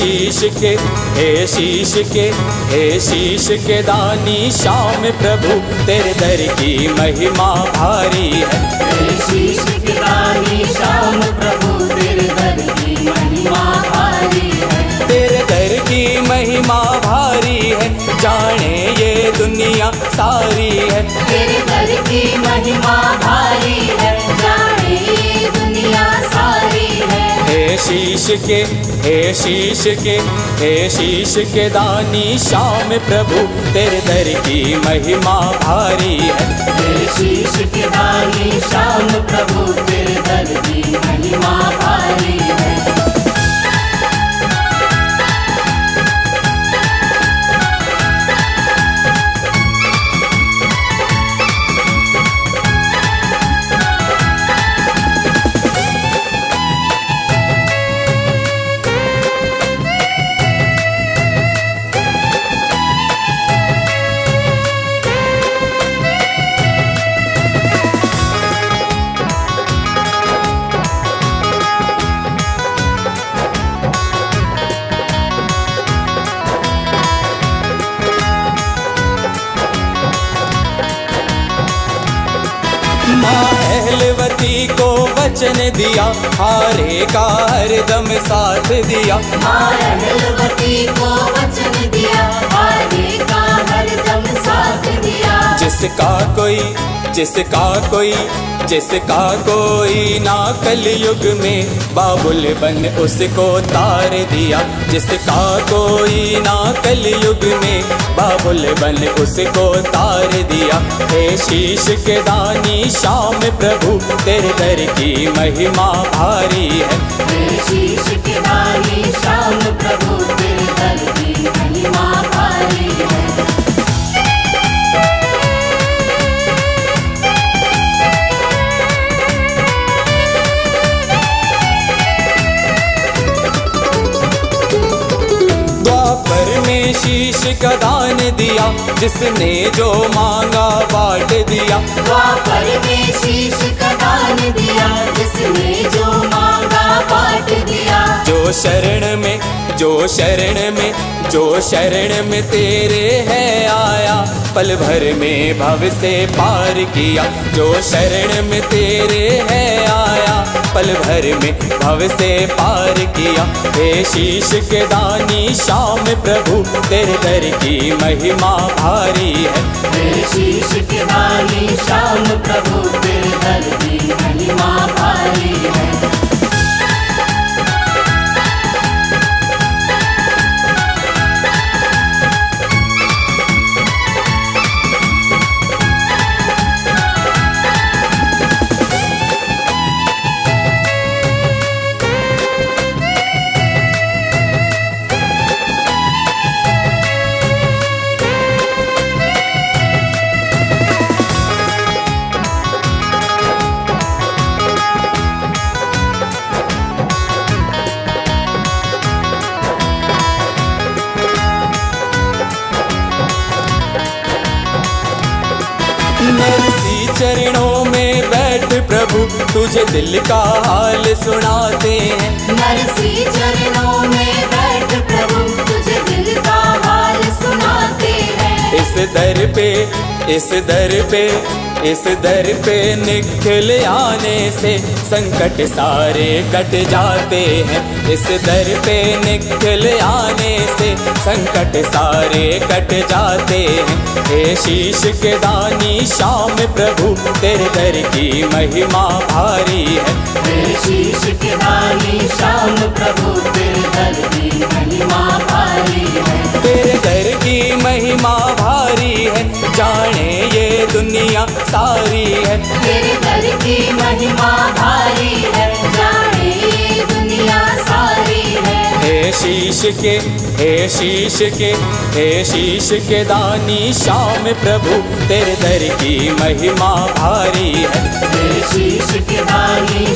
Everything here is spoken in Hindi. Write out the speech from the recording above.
शीश के हे शीश के हे शीश के दानी श्याम प्रभु तेरे दर की महिमा भारी है। हे शीश के दानी श्याम प्रभु तेरे दर की महिमा भारी है। तेरे दर की महिमा भारी है जाने ये दुनिया सारी है। तेरे दर की महिमा के हे शीश के हे शीश के दानी श्याम प्रभु, तेरे दर की महिमा भारी है। हे शीश के दानी श्याम प्रभु, तेरे दर की महिमा भारी है। माँ अहलवती को वचन दिया हारे का हरदम साथ दिया। अहलवती को वचन दिया आगे का हरदम साथ दिया। जिसका कोई जिसका कोई जिसका कोई ना कल युग में बाबुल बन उसको तार दिया। जिसका कोई ना कल युग में बाबुल बन उसको तार दिया हे शीश के दानी, श्याम प्रभु, तेरे दर की महिमा भारी है। हे शीश के दानी, श्याम प्रभु शीश का दान दिया जिसने जो मांगा बाट दिया। द्वापर में शीश का दान दिया जिसने जो मांगा बांट दिया। जो शरण में जो शरण में जो शरण में तेरे है आया। पल भर में भव से पार किया जो शरण में तेरे है भर में भव से पार किया। हे शीश के दानी, श्याम प्रभु, तेरे दर की महिमा भारी। नरसी चरणों में बैठ प्रभु तुझे दिल का हाल सुनाते हैं। नरसी चरणों में बैठ प्रभु तुझे दिल का हाल सुनाते हैं। इस दर पे इस दर पे इस दर पे निखिल आने से संकट सारे कट जाते हैं। इस दर पे निखिल आने से संकट सारे कट जाते हैं। हे शीश के दानी श्याम प्रभु तेरे दर की महिमा भारी है। हे शीश के दानी श्याम प्रभु तेरे दर की महिमा भारी है। तेरे दर महिमा भारी है। जाने दुनिया सारी है। हे शीश के हे शीश के हे शीश के दानी श्याम प्रभु तेरे दर की महिमा भारी है। हे शीश के दानी